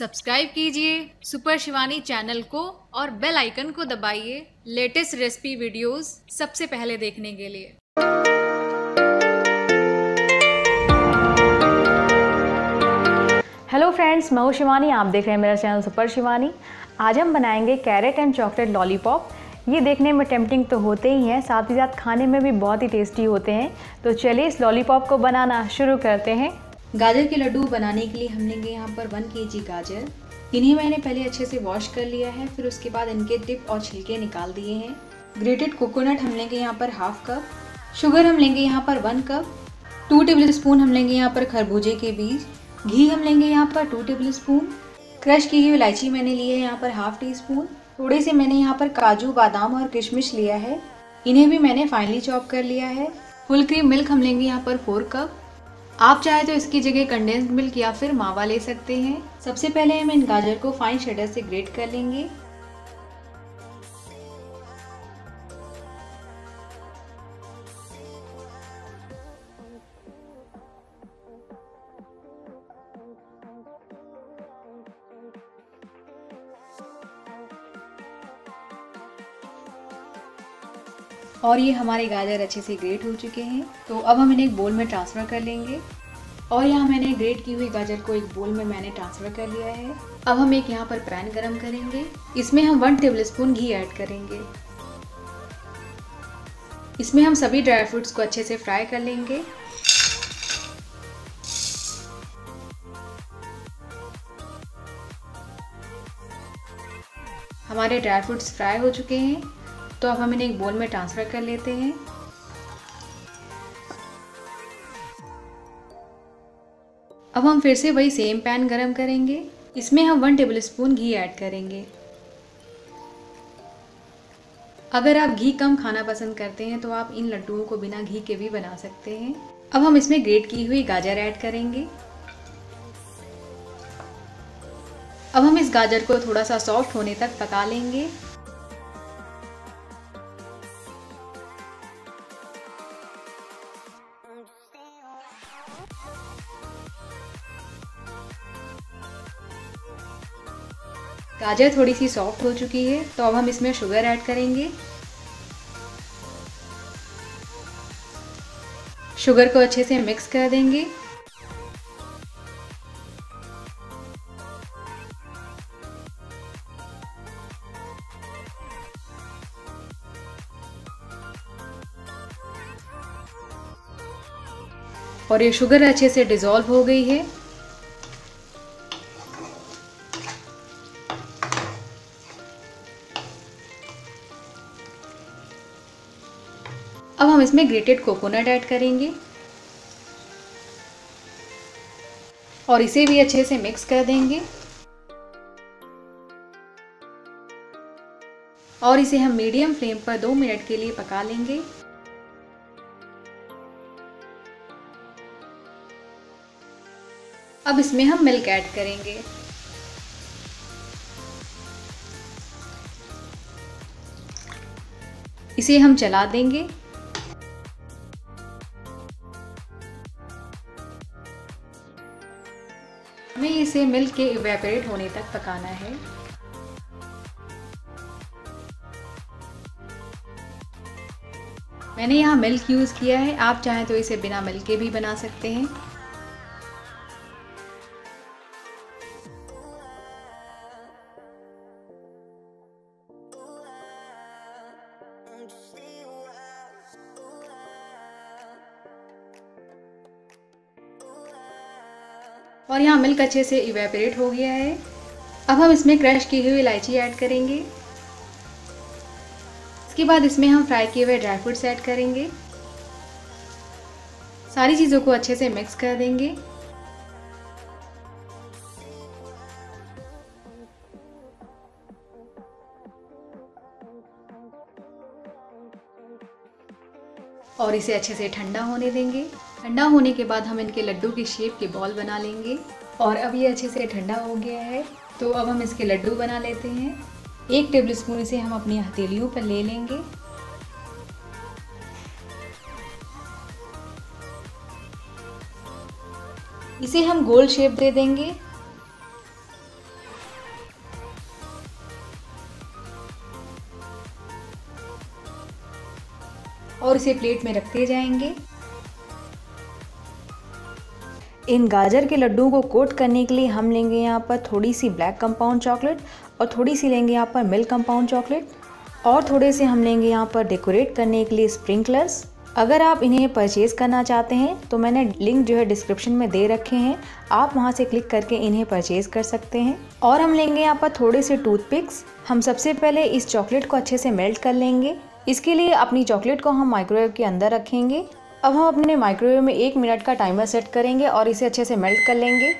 Subscribe कीजिए super Shivani channel को और बेल आइकन को दबाइए लेटेस्ट रेसिपी वीडियोस सबसे पहले देखने के लिए। हेलो फ्रेंड्स मैं हूँ शिवानी, आप देख रहे हैं मेरा चैनल सुपर शिवानी। आज हम बनाएँगे कैरेट एंड चॉकलेट लॉलीपॉप ये देखने में टेम्पटिंग तो होते ही हैं, साथ ही साथ खाने में भी बहुत ही टेस्टी होते हैं। तो चलिए इस लॉलीपॉप को बनाना शुरू करते हैं। गाजर के लड्डू बनाने के लिए हम लेंगे यहाँ पर वन के जी गाजर। इन्हें मैंने पहले अच्छे से वॉश कर लिया है, फिर उसके बाद इनके टिप और छिलके निकाल दिए हैं। ग्रेटेड कोकोनट हम लेंगे यहाँ पर हाफ़ कप शुगर हम लेंगे यहाँ पर one cup two tablespoon हम लेंगे यहाँ पर खरबूजे के बीज। घी हम लेंगे यहाँ पर टू टेबल स्पून क्रश की हुई इलायची मैंने ली है यहाँ पर हाफ़ टी स्पून थोड़े से मैंने यहाँ पर काजू, बादाम और किशमिश लिया है। इन्हें भी मैंने फाइनली चॉप कर लिया है। फुल क्रीम मिल्क हम लेंगे यहाँ पर फोर कप आप चाहे तो इसकी जगह कंडेंस्ड मिल्क या फिर मावा ले सकते हैं। सबसे पहले हम इन गाजर को फाइन शेडर से ग्रेट कर लेंगे। और ये हमारे गाजर अच्छे से ग्रेट हो चुके हैं। तो अब हम इन्हें एक बोल में ट्रांसफ़र कर लेंगे। और यहाँ मैंने ग्रेट की हुई गाजर को एक बोल में मैंने ट्रांसफ़र कर लिया है। अब हम एक यहाँ पर पैन गरम करेंगे। इसमें हम वन टेबल स्पून घी ऐड करेंगे। इसमें हम सभी ड्राई फ्रूट्स को अच्छे से फ्राई कर लेंगे। हमारे ड्राई फ्रूट्स फ्राई हो चुके हैं। तो अब हम इन्हें एक बोल में ट्रांसफ़र कर लेते हैं। अब हम फिर से वही सेम पैन गरम करेंगे। इसमें हम वन टेबल स्पून घी ऐड करेंगे। अगर आप घी कम खाना पसंद करते हैं तो आप इन लड्डुओं को बिना घी के भी बना सकते हैं। अब हम इसमें ग्रेट की हुई गाजर ऐड करेंगे। अब हम इस गाजर को थोड़ा सा सॉफ्ट होने तक पका लेंगे। गाजर थोड़ी सी सॉफ्ट हो चुकी है तो अब हम इसमें शुगर ऐड करेंगे। शुगर को अच्छे से मिक्स कर देंगे। और ये शुगर अच्छे से डिज़ोल्व हो गई है। अब हम इसमें ग्रेटेड कोकोनट ऐड करेंगे। और इसे भी अच्छे से मिक्स कर देंगे। और इसे हम मीडियम फ्लेम पर दो मिनट के लिए पका लेंगे। अब इसमें हम मिल्क ऐड करेंगे। इसे हम चला देंगे। हमें इसे मिल्क के इवेपोरेट होने तक पकाना है। मैंने यहाँ मिल्क यूज़ किया है, आप चाहें तो इसे बिना मिल्क के भी बना सकते हैं। और यहाँ मिल्क अच्छे से इवेपरेट हो गया है। अब हम इसमें क्रश की हुई इलायची ऐड करेंगे। इसके बाद इसमें हम फ्राई किए हुए ड्राई फ्रूट्स ऐड करेंगे। सारी चीज़ों को अच्छे से मिक्स कर देंगे। और इसे अच्छे से ठंडा होने देंगे। ठंडा होने के बाद हम इनके लड्डू की शेप के बॉल बना लेंगे। और अब ये अच्छे से ठंडा हो गया है तो अब हम इसके लड्डू बना लेते हैं। एक टेबल स्पून इसे हम अपनी हथेलियों पर ले लेंगे। इसे हम गोल शेप दे देंगे। इसे प्लेट में रखते जाएँगे। इन गाजर के लड्डुओं को कोट करने के लिए हम लेंगे यहाँ पर थोड़ी सी ब्लैक कंपाउंड चॉकलेट और थोड़ी सी लेंगे यहाँ पर मिल्क कंपाउंड चॉकलेट और थोड़े से हम लेंगे यहाँ पर डेकोरेट करने के लिए स्प्रिंकलर्स अगर आप इन्हें परचेज़ करना चाहते हैं तो मैंने लिंक जो है डिस्क्रिप्शन में दे रखे हैं। आप वहाँ से क्लिक करके इन्हें परचेज़ कर सकते हैं। और हम लेंगे यहाँ पर थोड़े से टूथपिक्स हम सबसे पहले इस चॉकलेट को अच्छे से मेल्ट कर लेंगे। इसके लिए अपनी चॉकलेट को हम माइक्रोवेव के अंदर रखेंगे। अब हम अपने माइक्रोवेव में एक मिनट का टाइमर सेट करेंगे और इसे अच्छे से मेल्ट कर लेंगे।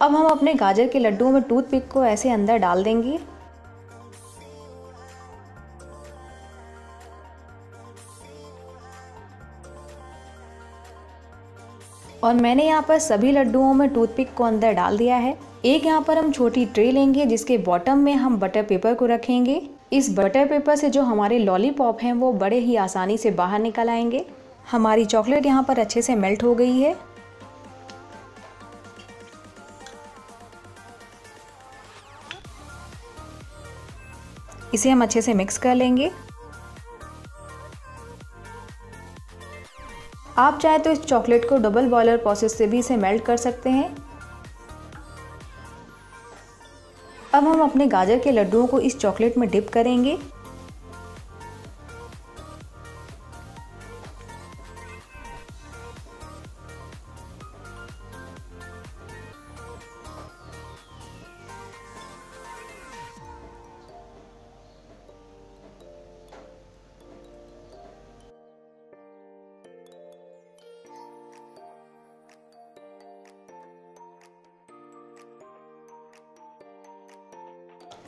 अब हम अपने गाजर के लड्डुओं में टूथपिक को ऐसे अंदर डाल देंगे। और मैंने यहाँ पर सभी लड्डुओं में टूथपिक को अंदर डाल दिया है। एक यहाँ पर हम छोटी ट्रे लेंगे, जिसके बॉटम में हम बटर पेपर को रखेंगे। इस बटर पेपर से जो हमारे लॉलीपॉप हैं, वो बड़े ही आसानी से बाहर निकल आएँगे। हमारी चॉकलेट यहाँ पर अच्छे से मेल्ट हो गई है। इसे हम अच्छे से मिक्स कर लेंगे। आप चाहे तो इस चॉकलेट को डबल बॉयलर प्रोसेस से भी इसे मेल्ट कर सकते हैं। अब हम अपने गाजर के लड्डुओं को इस चॉकलेट में डिप करेंगे।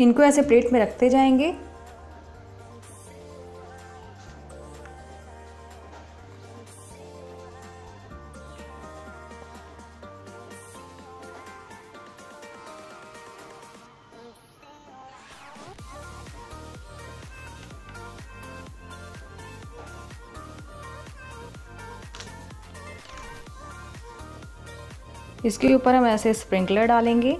इनको ऐसे प्लेट में रखते जाएँगे। इसके ऊपर हम ऐसे स्प्रिंकलर डालेंगे।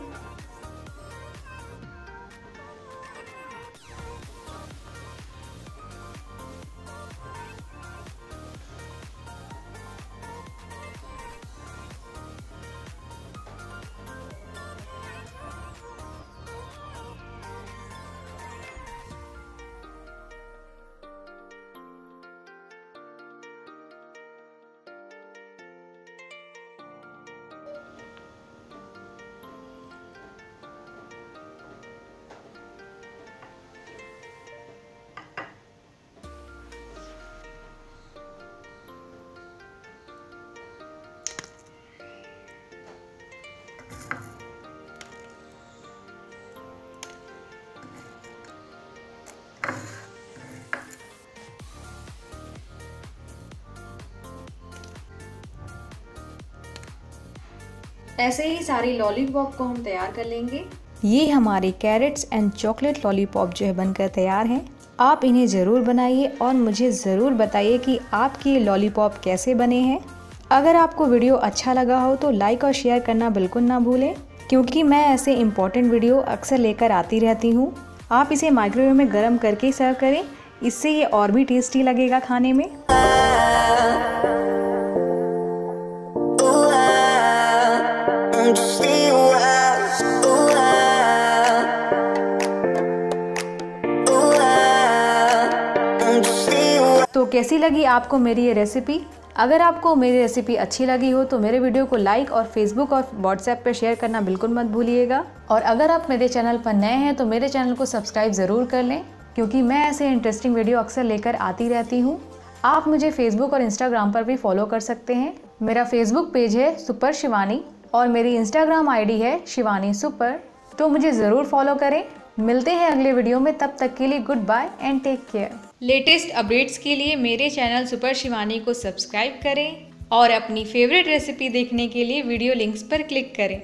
ऐसे ही सारी लॉलीपॉप को हम तैयार कर लेंगे। ये हमारे कैरेट्स एंड चॉकलेट लॉलीपॉप जो है बनकर तैयार हैं। आप इन्हें ज़रूर बनाइए और मुझे ज़रूर बताइए कि आपके लॉलीपॉप कैसे बने हैं। अगर आपको वीडियो अच्छा लगा हो तो लाइक और शेयर करना बिल्कुल ना भूलें, क्योंकि मैं ऐसे इम्पोर्टेंट वीडियो अक्सर लेकर आती रहती हूँ। आप इसे माइक्रोवेव में गर्म करके सर्व करें, इससे ये और भी टेस्टी लगेगा खाने में। कैसी लगी आपको मेरी ये रेसिपी अगर आपको मेरी रेसिपी अच्छी लगी हो तो मेरे वीडियो को लाइक और फेसबुक और व्हाट्सएप पर शेयर करना बिल्कुल मत भूलिएगा। और अगर आप मेरे चैनल पर नए हैं तो मेरे चैनल को सब्सक्राइब ज़रूर कर लें, क्योंकि मैं ऐसे इंटरेस्टिंग वीडियो अक्सर लेकर आती रहती हूँ। आप मुझे फेसबुक और इंस्टाग्राम पर भी फॉलो कर सकते हैं। मेरा फेसबुक पेज है सुपर शिवानी और मेरी इंस्टाग्राम आईडी है शिवानी सुपर तो मुझे ज़रूर फॉलो करें। मिलते हैं अगले वीडियो में, तब तक के लिए goodbye and take care latest updates के लिए मेरे चैनल सुपर शिवानी को सब्सक्राइब करें और अपनी फेवरेट रेसिपी देखने के लिए वीडियो लिंक्स पर क्लिक करें।